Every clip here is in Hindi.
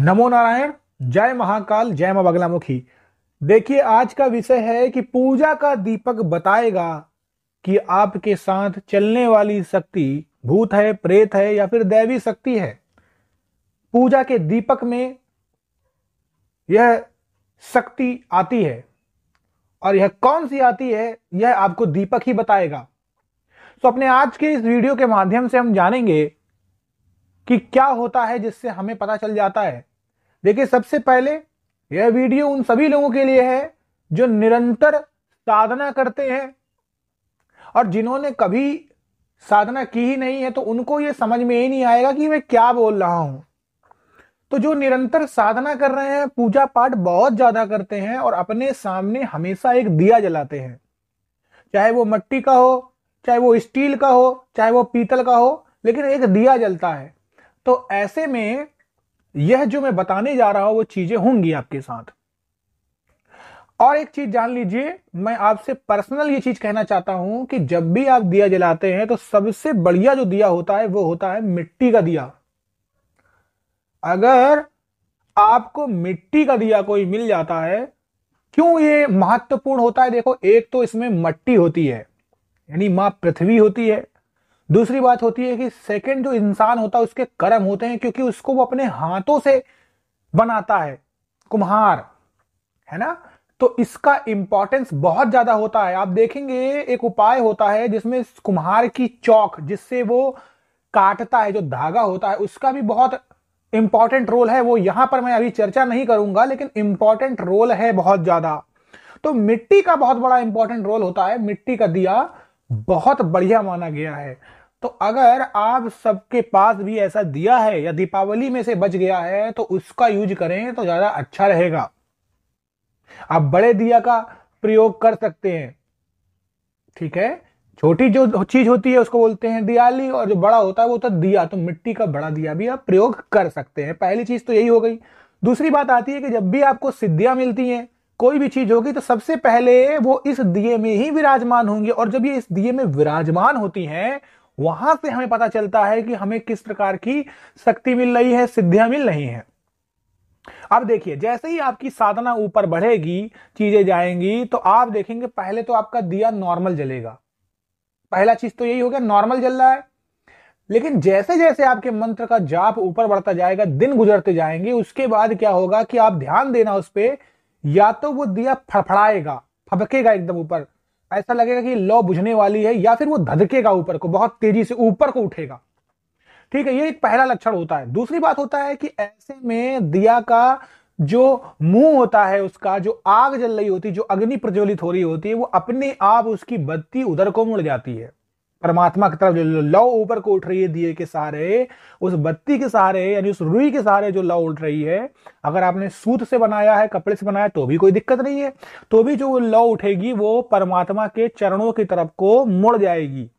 नमो नारायण, जय महाकाल, जय माँ बगलामुखी। देखिए, आज का विषय है कि पूजा का दीपक बताएगा कि आपके साथ चलने वाली शक्ति भूत है, प्रेत है या फिर दैवी शक्ति है। पूजा के दीपक में यह शक्ति आती है। और यह कौन सी आती है, यह आपको दीपक ही बताएगा। तो अपने आज के इस वीडियो के माध्यम से हम जानेंगे कि क्या होता है जिससे हमें पता चल जाता है देखिए, सबसे पहले यह वीडियो उन सभी लोगों के लिए है जो निरंतर साधना करते हैं। और जिन्होंने कभी साधना की ही नहीं है तो उनको यह समझ में ही नहीं आएगा कि मैं क्या बोल रहा हूँ। तो जो निरंतर साधना कर रहे हैं, पूजा पाठ बहुत ज़्यादा करते हैं और अपने सामने हमेशा एक दिया जलाते हैं। चाहे वो मट्टी का हो, चाहे वो स्टील का हो, चाहे वो पीतल का हो, लेकिन एक दिया जलता है। तो ऐसे में यह जो मैं बताने जा रहा हूँ, वो चीज़ें होंगी आपके साथ। और एक चीज़ जान लीजिए, मैं आपसे पर्सनल ये चीज़ कहना चाहता हूँ कि जब भी आप दिया जलाते हैं तो सबसे बढ़िया जो दिया होता है, वो होता है मिट्टी का दिया। अगर आपको मिट्टी का दिया कोई मिल जाता है, क्यों ये महत्वपूर्ण होता है? देखो, एक तो इसमें मट्टी होती है, यानी माँ पृथ्वी होती है। दूसरी बात होती है कि सेकंड जो इंसान होता है, उसके कर्म होते हैं, क्योंकि उसको वो अपने हाथों से बनाता है, कुम्हार, है ना? तो इसका इंपॉर्टेंस बहुत ज़्यादा होता है। आप देखेंगे, एक उपाय होता है जिसमें कुम्हार की चौक, जिससे वो काटता है, जो धागा होता है, उसका भी बहुत इंपॉर्टेंट रोल है। वो यहाँ पर मैं अभी चर्चा नहीं करूँगा, लेकिन इंपॉर्टेंट रोल है बहुत ज़्यादा। तो मिट्टी का बहुत बड़ा इंपॉर्टेंट रोल होता है। मिट्टी का दिया बहुत बढ़िया माना गया है। तो अगर आप सबके पास भी ऐसा दिया है, या दीपावली में से बच गया है तो उसका यूज़ करें तो ज़्यादा अच्छा रहेगा। आप बड़े दिया का प्रयोग कर सकते हैं। ठीक है? छोटी जो चीज़ होती है, उसको बोलते हैं दियाली, और जो बड़ा होता है, वो होता है दिया। तो मिट्टी का बड़ा दिया भी आप प्रयोग कर सकते हैं। पहली चीज़ तो यही हो गई। दूसरी बात आती है कि जब भी आपको सिद्धियाँ मिलती हैं, कोई भी चीज़ होगी तो सबसे पहले वो इस दिए में ही विराजमान होंगी। और जब ये इस दिए में विराजमान होती हैं वहाँ से हमें पता चलता है कि हमें किस प्रकार की शक्ति मिल रही है, सिद्धियाँ मिल रही हैं। अब देखिए, जैसे ही आपकी साधना ऊपर बढ़ेगी, चीज़ें जाएँगी तो आप देखेंगे पहले तो आपका दिया नॉर्मल जलेगा। पहला चीज़ तो यही हो गया नॉर्मल जल रहा है। लेकिन जैसे जैसे आपके मंत्र का जाप ऊपर बढ़ता जाएगा, दिन गुजरते जाएँगे, उसके बाद क्या होगा कि आप ध्यान देना उस पर या तो वो दिया फड़फड़ाएगा, फबकेगा एकदम ऊपर। ऐसा लगेगा कि लॉ बुझने वाली है या फिर वो धधकेगा ऊपर को, बहुत तेज़ी से ऊपर को उठेगा। ठीक है, ये एक पहला लक्षण होता है। दूसरी बात होता है कि ऐसे में दिया का जो मुँह होता है उसका, जो आग जल रही होती है जो अग्नि प्रज्वलित हो रही होती है, वो अपने आप उसकी बत्ती उधर को मुड़ जाती है। परमात्मा की तरफ़ जो लौ ऊपर को उठ रही है दिए के सहारे, उस बत्ती के सहारे, यानी उस रुई के सहारे जो लौ उठ रही है, अगर आपने सूत से बनाया है, कपड़े से बनाया तो भी कोई दिक्कत नहीं है। तो भी जो लौ उठेगी, वो परमात्मा के चरणों की तरफ़ को मुड़ जाएगी।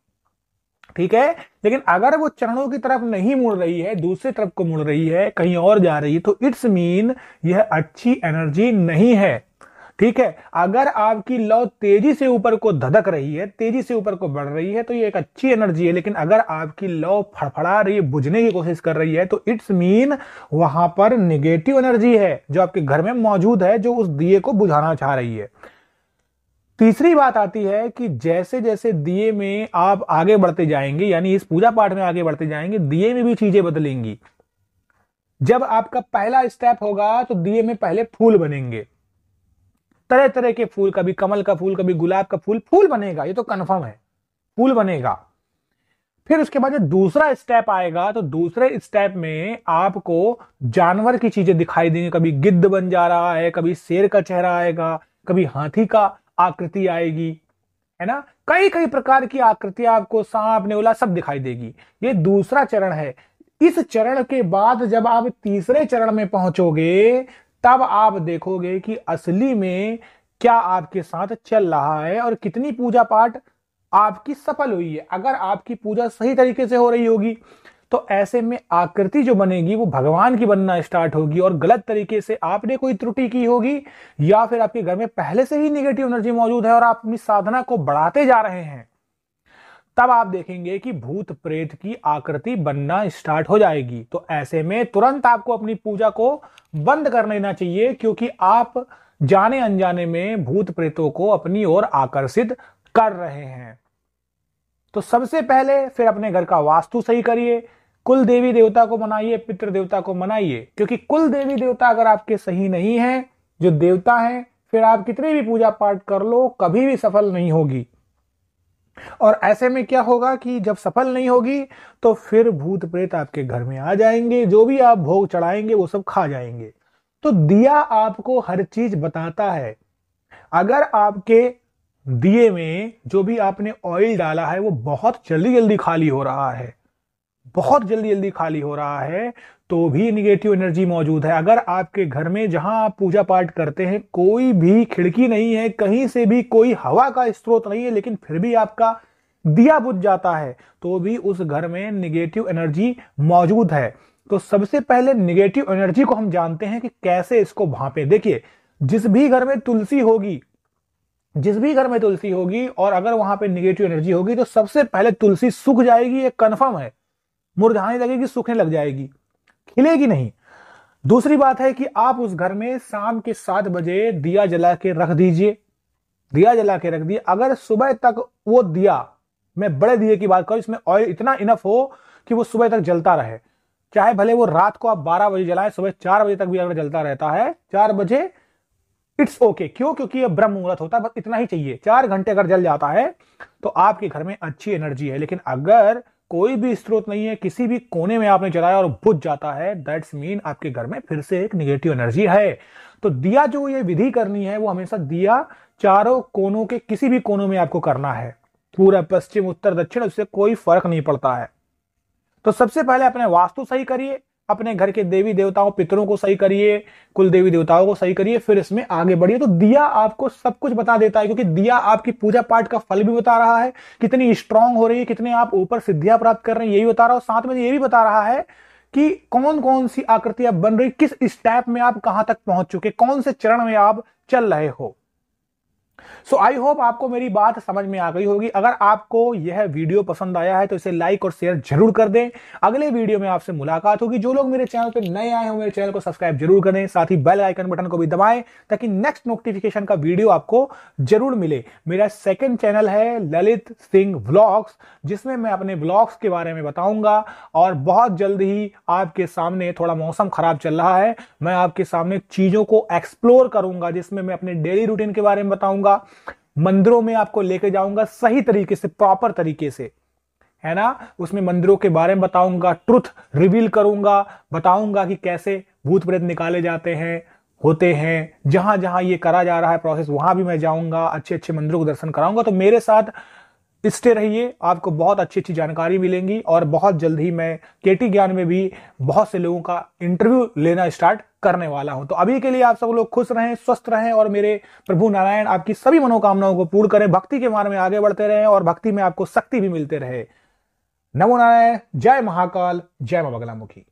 ठीक है? लेकिन अगर वो चरणों की तरफ़ नहीं मुड़ रही है, दूसरी तरफ़ को मुड़ रही है, कहीं और जा रही है तो इट्स मीन यह अच्छी एनर्जी नहीं है। ठीक है, अगर आपकी लौ तेज़ी से ऊपर को धधक रही है, तेज़ी से ऊपर को बढ़ रही है तो ये एक अच्छी एनर्जी है, लेकिन अगर आपकी लौ फड़फड़ा रही है, बुझने की कोशिश कर रही है तो इट्स मीन वहाँ पर निगेटिव एनर्जी है, जो आपके घर में मौजूद है, जो उस दिए को बुझाना चाह रही है। तीसरी बात आती है कि जैसे जैसे दिए में आप आगे बढ़ते जाएँगे, यानी इस पूजा पाठ में आगे बढ़ते जाएँगे, दिए में भी चीज़ें बदलेंगी। जब आपका पहला स्टेप होगा तो दिए में पहले फूल बनेंगे। तरह तरह के फूल, कभी कमल का फूल, कभी गुलाब का फूल फूल बनेगा, ये तो कन्फर्म है। फूल बनेगा। फिर उसके बाद जब दूसरा स्टेप आएगा तो दूसरे स्टेप में आपको जानवर की चीज़ें दिखाई देंगी। कभी गिद्ध बन जा रहा है, कभी शेर का चेहरा आएगा, कभी हाथी का आकृति आएगी, है ना? कई कई प्रकार की आकृतियाँ आपको सांप, नेवला सब दिखाई देगी। ये दूसरा चरण है। इस चरण के बाद जब आप तीसरे चरण में पहुंचोगे तब आप देखोगे कि असली में क्या आपके साथ चल रहा है और कितनी पूजा पाठ आपकी सफल हुई है। अगर आपकी पूजा सही तरीके से हो रही होगी तो ऐसे में आकृति जो बनेगी, वो भगवान की बनना स्टार्ट होगी और गलत तरीके से आपने कोई त्रुटि की होगी या फिर आपके घर में पहले से ही निगेटिव एनर्जी मौजूद है और आप अपनी साधना को बढ़ाते जा रहे हैं। तब आप देखेंगे कि भूत प्रेत की आकृति बनना स्टार्ट हो जाएगी। तो ऐसे में तुरंत आपको अपनी पूजा को बंद कर लेना चाहिए, क्योंकि आप जाने अनजाने में भूत प्रेतों को अपनी ओर आकर्षित कर रहे हैं। तो सबसे पहले फिर अपने घर का वास्तु सही करिए। कुल देवी देवता को मनाइए, पितृ देवता को मनाइए, क्योंकि कुल देवी देवता अगर आपके सही नहीं है, जो देवता है, फिर आप कितनी भी पूजा पाठ कर लो, कभी भी सफल नहीं होगी। और ऐसे में क्या होगा कि जब सफल नहीं होगी तो फिर भूत प्रेत आपके घर में आ जाएँगे, जो भी आप भोग चढ़ाएँगे, वो सब खा जाएँगे। तो दिया आपको हर चीज़ बताता है। अगर आपके दिए में जो भी आपने ऑयल डाला है, वो बहुत जल्दी जल्दी खाली हो रहा है। बहुत जल्दी जल्दी खाली हो रहा है तो भी निगेटिव एनर्जी मौजूद है। अगर आपके घर में जहाँ आप पूजा पाठ करते हैं, कोई भी खिड़की नहीं है, कहीं से भी कोई हवा का स्रोत नहीं है, लेकिन फिर भी आपका दिया बुझ जाता है तो भी उस घर में निगेटिव एनर्जी मौजूद है। तो सबसे पहले निगेटिव एनर्जी को हम जानते हैं कि कैसे इसको भापे। देखिए, जिस भी घर में तुलसी होगी, जिस भी घर में तुलसी होगी, और अगर वहाँ पे निगेटिव एनर्जी होगी तो सबसे पहले तुलसी सूख जाएगी, ये कंफर्म है। मुरझाने लगेगी सूखने लग जाएगी, खिलेगी नहीं। दूसरी बात है कि आप उस घर में शाम के सात बजे दिया जला के रख दीजिए। दिया जला के रख दिए अगर सुबह तक वो दिया, मैं बड़े दिए की बात करूँ, इसमें ऑयल इतना इनफ हो कि वो सुबह तक जलता रहे। चाहे भले वो रात को आप 12 बजे जलाएँ, सुबह चार बजे तक भी अगर जलता रहता है, चार बजे इट्स ओके okay. क्यों? क्योंकि ये ब्रह्म मुहूर्त होता है, बस इतना ही चाहिए। चार घंटे अगर जल जाता है तो आपके घर में अच्छी एनर्जी है। लेकिन अगर कोई भी स्रोत नहीं है, किसी भी कोने में आपने जलाया और बुझ जाता है दैट्स मीन आपके घर में फिर से एक निगेटिव एनर्जी है। तो दिया जो ये विधि करनी है, वो हमेशा दिया चारों कोनों के किसी भी कोनों में आपको करना है। पूरा पश्चिम, उत्तर, दक्षिण, उससे कोई फ़र्क नहीं पड़ता है। तो सबसे पहले अपने वास्तु सही करिए। अपने घर के देवी देवताओं, पितरों को सही करिए, कुल देवी देवताओं को सही करिए, फिर इसमें आगे बढ़िए। तो दिया आपको सब कुछ बता देता है, क्योंकि दिया आपकी पूजा पाठ का फल भी बता रहा है, कितनी स्ट्रांग हो रही है, कितने आप ऊपर सिद्धियाँ प्राप्त कर रहे हैं, यही बता रहा हूँ। साथ में ये भी बता रहा है कि कौन कौन सी आकृतियाँ बन रही, किस स्टेप में आप कहाँ तक पहुँच चुके, कौन से चरण में आप चल रहे हो। सो आई होप आपको मेरी बात समझ में आ गई होगी। अगर आपको यह वीडियो पसंद आया है तो इसे लाइक और शेयर ज़रूर कर दें। अगले वीडियो में आपसे मुलाकात होगी। जो लोग मेरे चैनल पर नए आए हो, मेरे चैनल को सब्सक्राइब ज़रूर करें। साथ ही बेल आइकन बटन को भी दबाएँ, ताकि नेक्स्ट नोटिफिकेशन का वीडियो आपको ज़रूर मिले। मेरा सेकेंड चैनल है ललित सिंह व्लॉग्स जिसमें मैं अपने ब्लॉग्स के बारे में बताऊँगा। और बहुत जल्द ही आपके सामने थोड़ा मौसम खराब चल रहा है। मैं आपके सामने चीज़ों को एक्सप्लोर करूँगा, जिसमें मैं अपने डेली रूटीन के बारे में बताऊँगा। मंदिरों में आपको लेके जाऊँगा सही तरीके से प्रॉपर तरीके से। है ना? उसमें मंदिरों के बारे में बताऊँगा ट्रुथ रिवील करूँगा, बताऊँगा कि कैसे भूत प्रेत निकाले जाते हैं, होते हैं जहाँ जहाँ ये करा जा रहा है प्रोसेस वहाँ भी मैं जाऊँगा अच्छे अच्छे मंदिरों को दर्शन कराऊँगा। तो मेरे साथ स्टे रहिए, आपको बहुत अच्छी अच्छी जानकारी मिलेंगी और बहुत जल्द ही मैं केटी ज्ञान में भी बहुत से लोगों का इंटरव्यू लेना स्टार्ट करने वाला हूँ। तो अभी के लिए आप सब लोग खुश रहें, स्वस्थ रहें और मेरे प्रभु नारायण आपकी सभी मनोकामनाओं को पूर्ण करें, भक्ति के मार्ग में आगे बढ़ते रहें और भक्ति में आपको शक्ति भी मिलते रहे। नमो नारायण, जय महाकाल, जय माँ बगलामुखी।